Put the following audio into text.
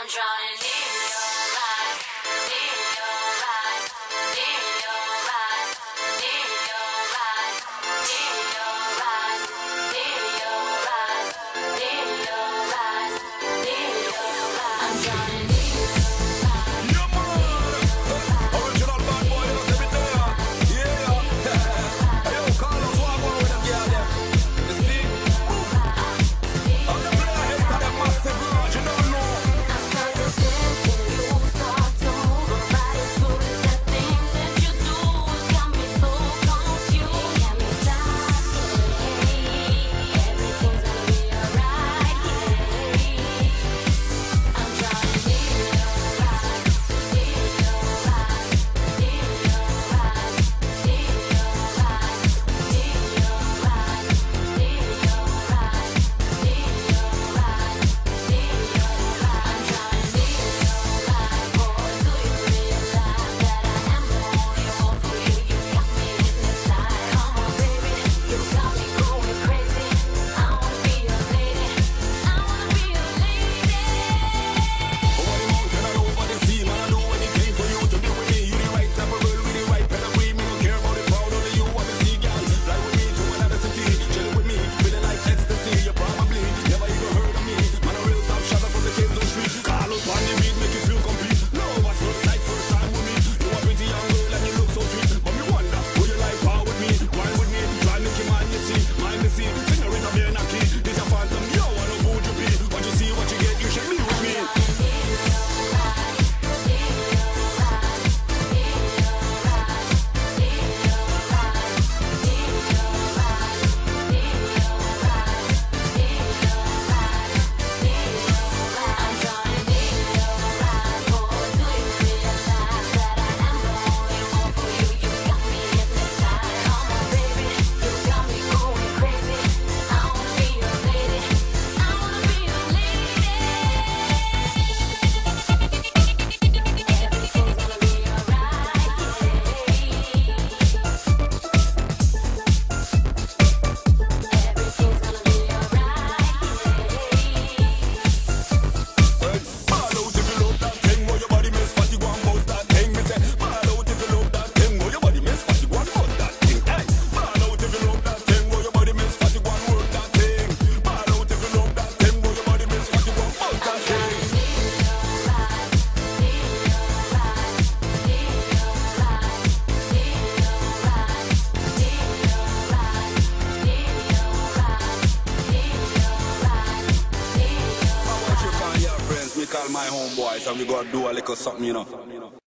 I'm drowning in you. all my homeboys and we gotta do a little something, you know.